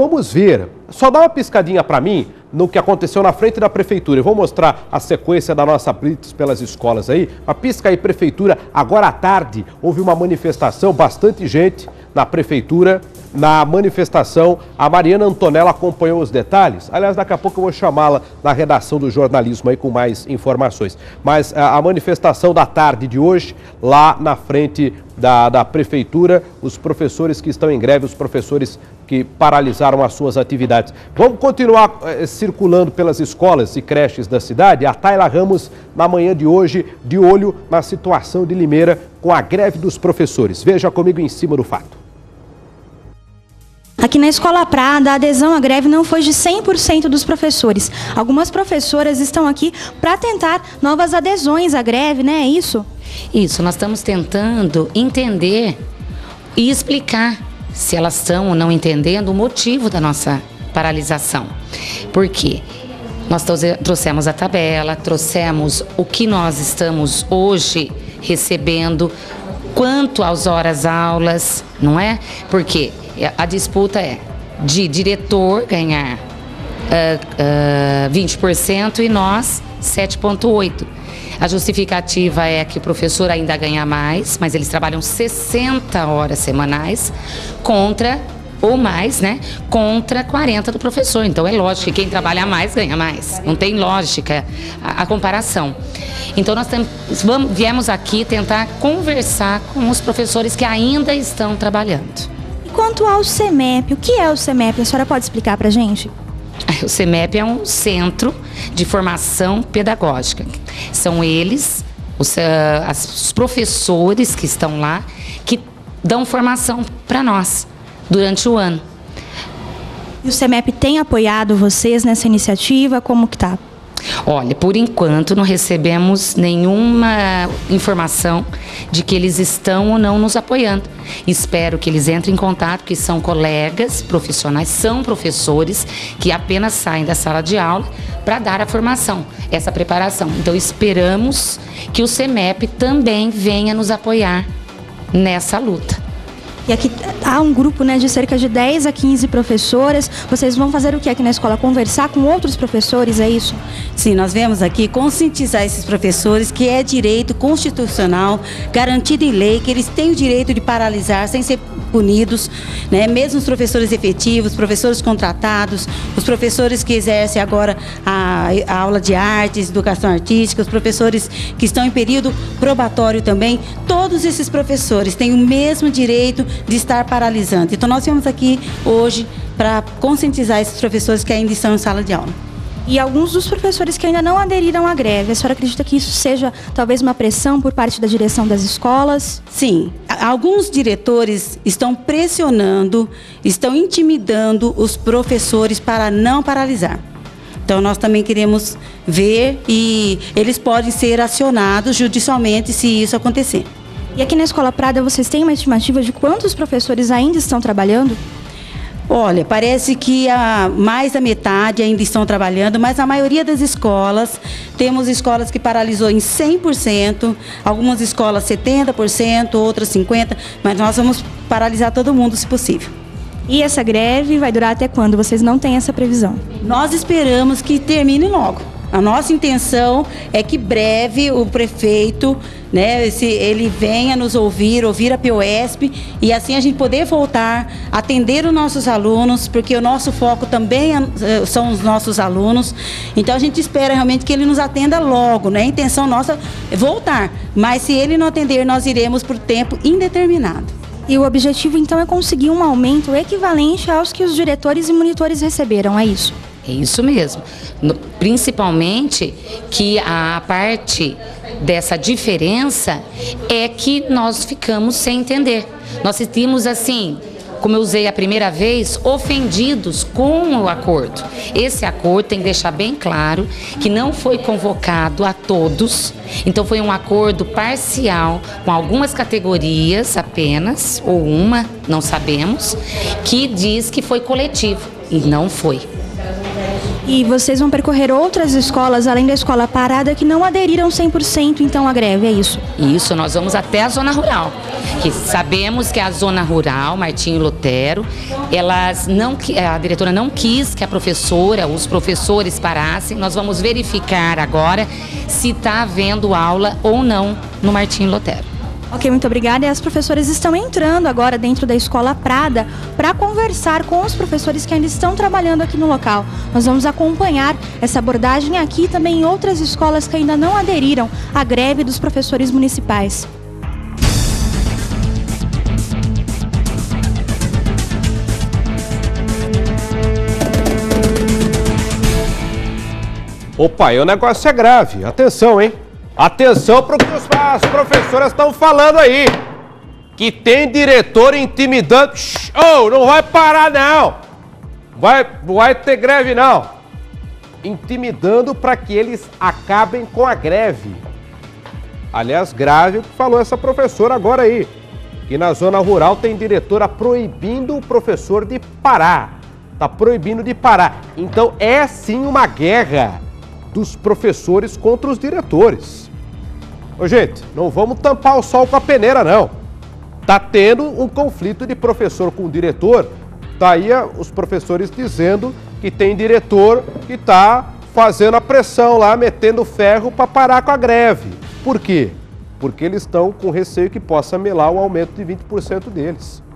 vamos ver. Só dá uma piscadinha para mim no que aconteceu na frente da prefeitura. Eu vou mostrar a sequência da nossa blitz pelas escolas aí. A pisca aí, prefeitura. Agora à tarde houve uma manifestação, bastante gente na prefeitura. Na manifestação, a Mariana Antonella acompanhou os detalhes. Aliás, daqui a pouco eu vou chamá-la na redação do jornalismo aí com mais informações. Mas a, a manifestação da tarde de hoje, lá na frente da, da prefeitura, os professores que estão em greve, os professores que paralisaram as suas atividades. Vamos continuar eh, circulando pelas escolas e creches da cidade. A Tayla Ramos, na manhã de hoje, de olho na situação de Limeira com a greve dos professores. Veja comigo em cima do fato. Aqui na Escola Prada, a adesão à greve não foi de 100% dos professores. Algumas professoras estão aqui para tentar novas adesões à greve, né? É isso? Isso, nós estamos tentando entender e explicar se elas estão ou não entendendo o motivo da nossa paralisação. Por quê? Nós trouxemos a tabela, trouxemos o que nós estamos hoje recebendo, quanto às horas aulas, não é? Porque a disputa é de diretor ganhar uh, uh, 20% e nós 7,8%. A justificativa é que o professor ainda ganha mais, mas eles trabalham 60 horas semanais contra ou mais, né? Contra 40 do professor. Então é lógico que quem trabalha mais ganha mais. Não tem lógica a, a comparação. Então nós vamos, viemos aqui tentar conversar com os professores que ainda estão trabalhando. E quanto ao CEMEP, o que é o CEMEP? A senhora pode explicar para gente? O CEMEP é um centro de formação pedagógica. São eles, os, uh, os professores que estão lá, que dão formação para nós durante o ano. E o CEMEP tem apoiado vocês nessa iniciativa? Como que está? Olha, por enquanto não recebemos nenhuma informação de que eles estão ou não nos apoiando. Espero que eles entrem em contato, que são colegas profissionais, são professores que apenas saem da sala de aula para dar a formação, essa preparação. Então esperamos que o CEMEP também venha nos apoiar nessa luta. E aqui há um grupo né, de cerca de 10 a 15 professoras. Vocês vão fazer o que aqui na escola? Conversar com outros professores, é isso? Sim, nós vemos aqui conscientizar esses professores que é direito constitucional, garantido em lei, que eles têm o direito de paralisar sem ser punidos, né? mesmo os professores efetivos, professores contratados, os professores que exercem agora a, a aula de artes, educação artística, os professores que estão em período probatório também, todos esses professores têm o mesmo direito de estar paralisando. Então, nós viemos aqui hoje para conscientizar esses professores que ainda estão em sala de aula. E alguns dos professores que ainda não aderiram à greve, a senhora acredita que isso seja talvez uma pressão por parte da direção das escolas? Sim. Alguns diretores estão pressionando, estão intimidando os professores para não paralisar. Então, nós também queremos ver e eles podem ser acionados judicialmente se isso acontecer. E aqui na Escola Prada, vocês têm uma estimativa de quantos professores ainda estão trabalhando? Olha, parece que a, mais da metade ainda estão trabalhando, mas a maioria das escolas, temos escolas que paralisou em 100%, algumas escolas 70%, outras 50%, mas nós vamos paralisar todo mundo se possível. E essa greve vai durar até quando? Vocês não têm essa previsão? Nós esperamos que termine logo. A nossa intenção é que breve o prefeito, né, ele venha nos ouvir, ouvir a POSP e assim a gente poder voltar, atender os nossos alunos, porque o nosso foco também é, são os nossos alunos. Então a gente espera realmente que ele nos atenda logo, né? A intenção nossa é voltar, mas se ele não atender, nós iremos por tempo indeterminado. E o objetivo então é conseguir um aumento equivalente aos que os diretores e monitores receberam, é isso? É isso mesmo. No, principalmente que a parte dessa diferença é que nós ficamos sem entender. Nós sentimos assim, como eu usei a primeira vez, ofendidos com o acordo. Esse acordo tem que deixar bem claro que não foi convocado a todos, então foi um acordo parcial com algumas categorias apenas, ou uma, não sabemos, que diz que foi coletivo e não foi. E vocês vão percorrer outras escolas, além da escola parada, que não aderiram 100% então à greve, é isso? Isso, nós vamos até a zona rural. Que sabemos que a zona rural, Martinho Lutero, elas não, a diretora não quis que a professora, os professores parassem. Nós vamos verificar agora se está havendo aula ou não no Martinho Lutero. Ok, muito obrigada. E as professoras estão entrando agora dentro da Escola Prada para conversar com os professores que ainda estão trabalhando aqui no local. Nós vamos acompanhar essa abordagem aqui também em outras escolas que ainda não aderiram à greve dos professores municipais. Opa, o negócio é grave. Atenção, hein? Atenção para o que as professoras estão falando aí. Que tem diretor intimidando. Oh, não vai parar não. Vai, vai ter greve não. Intimidando para que eles acabem com a greve. Aliás, grave o que falou essa professora agora aí. Que na zona rural tem diretora proibindo o professor de parar. Tá proibindo de parar. Então é sim uma guerra dos professores contra os diretores. Ô, gente, não vamos tampar o sol com a peneira, não. Tá tendo um conflito de professor com diretor. Tá aí os professores dizendo que tem diretor que tá fazendo a pressão lá, metendo ferro para parar com a greve. Por quê? Porque eles estão com receio que possa melar o aumento de 20% deles.